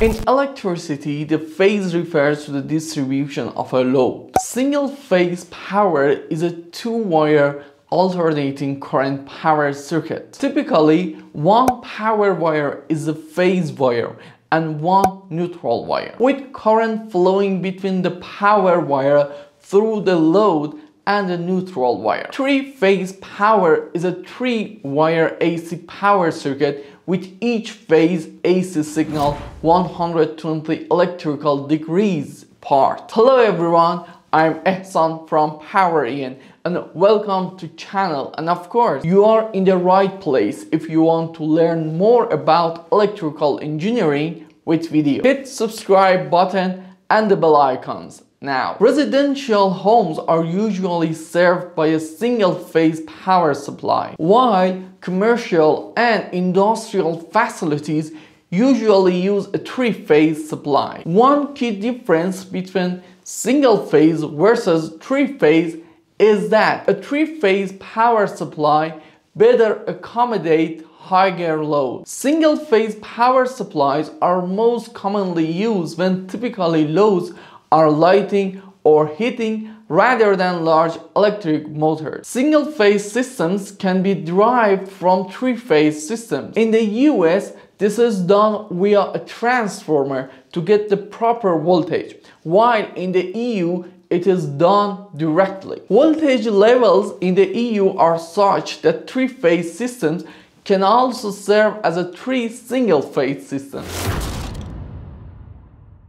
In electricity, the phase refers to the distribution of a load. Single phase power is a two-wire alternating current power circuit. Typically, one power wire is a phase wire and one neutral wire, with current flowing between the power wire through the load and a neutral wire. Three-phase power is a three-wire AC power circuit with each phase AC signal 120 electrical degrees apart. Hello everyone, I'm Ehsan from PowerEN and welcome to channel and of course you are in the right place if you want to learn more about electrical engineering with video. Hit subscribe button and the bell icons now, residential homes are usually served by a single-phase power supply, while commercial and industrial facilities usually use a three-phase supply. One key difference between single-phase versus three-phase is that a three-phase power supply better accommodate higher load. Single-phase power supplies are most commonly used when typically loads are lighting or heating rather than large electric motors. Single-phase systems can be derived from three-phase systems. In the US, this is done via a transformer to get the proper voltage, while in the EU, it is done directly. Voltage levels in the EU are such that three-phase systems can also serve as a three single-phase systems.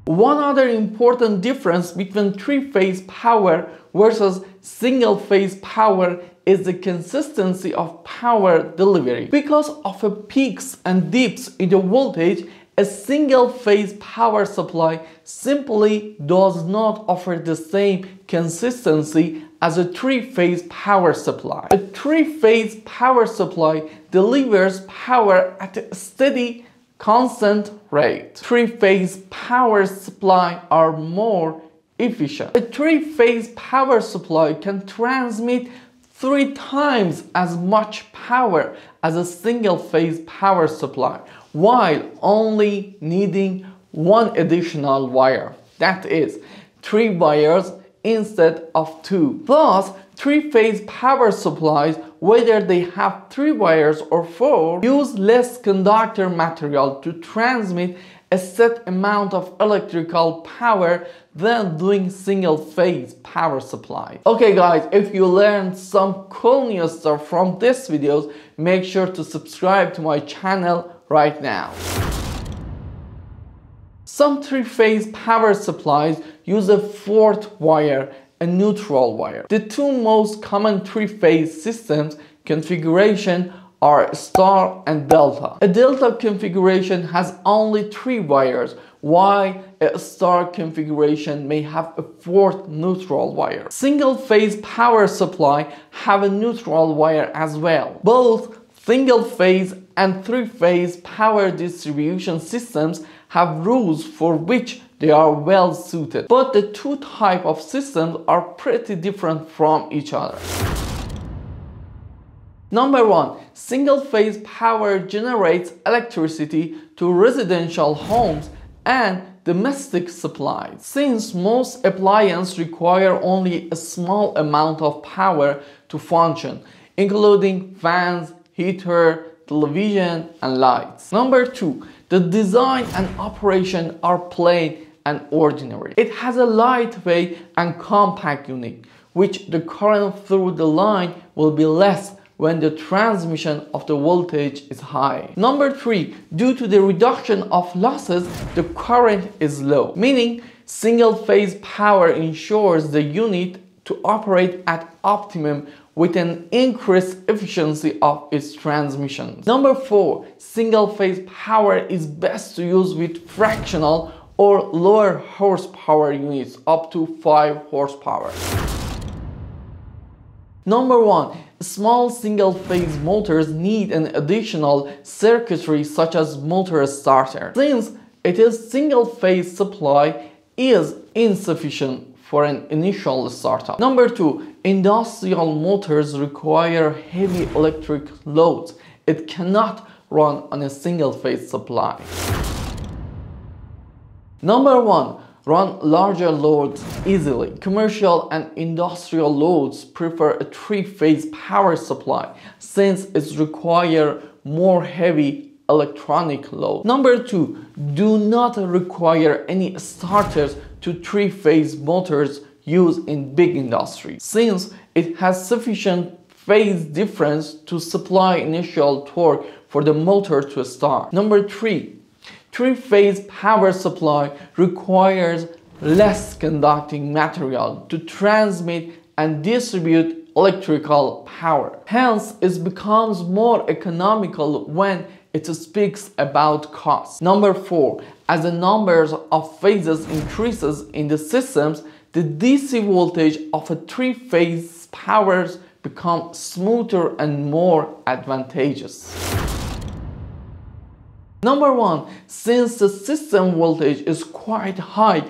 One other important difference between three-phase power versus single-phase power is the consistency of power delivery. Because of the peaks and dips in the voltage, a single-phase power supply simply does not offer the same consistency as a three-phase power supply. A three-phase power supply delivers power at a steady constant rate. Three-phase power supply are more efficient. A three-phase power supply can transmit three times as much power as a single-phase power supply while only needing one additional wire. That is, three wires instead of two. Thus, three-phase power supplies, whether they have three wires or four, use less conductor material to transmit a set amount of electrical power than doing single-phase power supply. Okay guys, if you learned some cool new stuff from this videos, make sure to subscribe to my channel right now. Some three-phase power supplies use a fourth wire a neutral wire. The two most common three-phase systems configuration are star and delta. A delta configuration has only three wires, while a star configuration may have a fourth neutral wire. Single-phase power supply have a neutral wire as well. Both single-phase and three-phase power distribution systems have rules for which they are well suited. But the two type of systems are pretty different from each other. Number one, single phase power generates electricity to residential homes and domestic supplies. Since most appliances require only a small amount of power to function, including fans, heater, television, and lights. Number two, the design and operation are plain and ordinary. It has a lightweight and compact unit, which the current through the line will be less when the transmission of the voltage is high. Number three, due to the reduction of losses, the current is low, meaning single phase power ensures the unit to operate at optimum with an increased efficiency of its transmission. Number four, single phase power is best to use with fractional or lower horsepower units up to 5 horsepower. Number 1. Small single-phase motors need an additional circuitry such as motor starter. Since it is single-phase supply is insufficient for an initial startup. Number 2. Industrial motors require heavy electric loads. It cannot run on a single-phase supply. Number one, run larger loads easily. Commercial and industrial loads prefer a three-phase power supply since it requires more heavy electronic load. Number two, do not require any starters to three-phase motors used in big industry since it has sufficient phase difference to supply initial torque for the motor to start. Number three, three-phase power supply requires less conducting material to transmit and distribute electrical power. Hence, it becomes more economical when it speaks about cost. Number four, as the numbers of phases increases in the systems, the DC voltage of a three-phase powers become smoother and more advantageous. Number one, since the system voltage is quite high,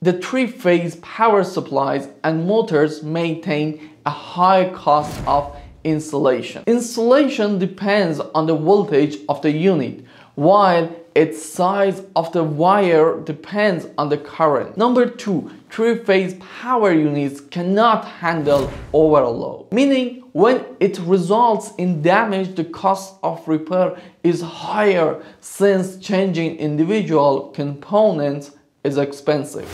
the three-phase power supplies and motors maintain a high cost of insulation. Insulation depends on the voltage of the unit, while its size of the wire depends on the current. Number two, three-phase power units cannot handle overload, meaning when it results in damage, the cost of repair is higher since changing individual components is expensive.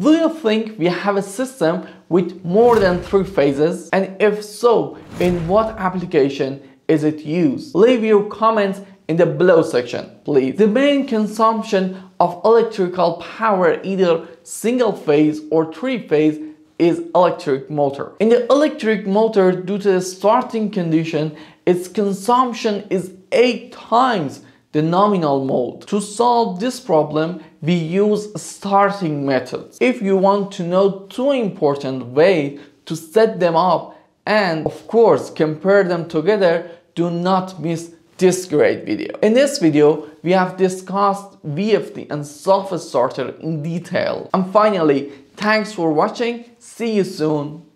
Do you think we have a system with more than three phases? And if so, in what application is it used? Leave your comments in the below section, please. The main consumption of electrical power, either single phase or three phase, is electric motor. In the electric motor, due to the starting condition, its consumption is 8 times the nominal mode. To solve this problem, we use starting methods. If you want to know two important ways to set them up and of course compare them together, do not miss this great video. In this video, we have discussed VFD and soft starter in detail. And finally, thanks for watching. See you soon.